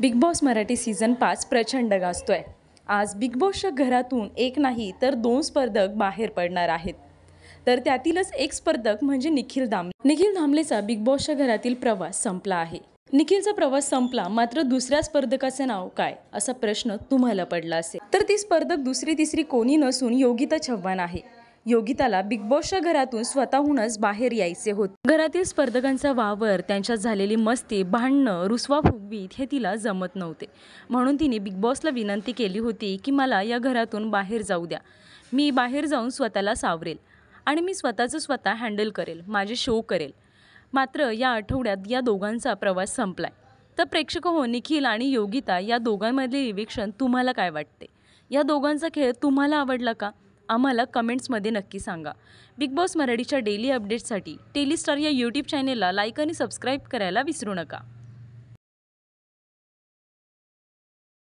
Big boss Marathi season पाच प्रचंड गाजतोय. आज बिग बॉसच्या घरातून एक नाही तर दोन स्पर्धक बाहेर पडणार आहेत. तर त्यातीलच एक स्पर्धक म्हणजे निखिल दामले निखिल दामलेचा बिग बॉसच्या घरातील प्रवास संपला आहे. निखिलचा प्रवास संपला मात्र दुसऱ्या स्पर्धकाचे नाव काय असा प्रश्न तुम्हाला पडला असेल. तर ती स्पर्धक दुसरी तिसरी कोणी नसून योगिता चव्हाण आहे. योगिताला बिग बॉसच्या घरातून स्वतःहूनच बाहेर यायचे होते. घरातील स्पर्धकांचा वावर त्यांच्यात झालेली मस्ती भांडणं रुसवा फुगवीत हे तिला जमत नव्हते. म्हणून तिने बिग बॉसला विनंती केली होती की मला या घरातून बाहेर जाऊ द्या. मी बाहेर जाऊन स्वतःला सावरेल आणि मी स्वतःचं स्वतः हँडल करेल माझे शो करेल. मात्र या आठवड्यात या दोघांचा प्रवास संपलाय. तर प्रेक्षक हो निखिल आणि योगिता या दोघांमधले निरीक्षण तुम्हाला काय वाटते? या दोघांचा खेळ तुम्हाला आवडला का? आम्हाला कमेंट्समध्ये नक्की सांगा. बिग बॉस मराठीच्या डेली अपडेट्ससाठी टेलीस्टार या यूट्यूब चॅनेलला लाईक आणि सबस्क्राईब करायला विसरू नका.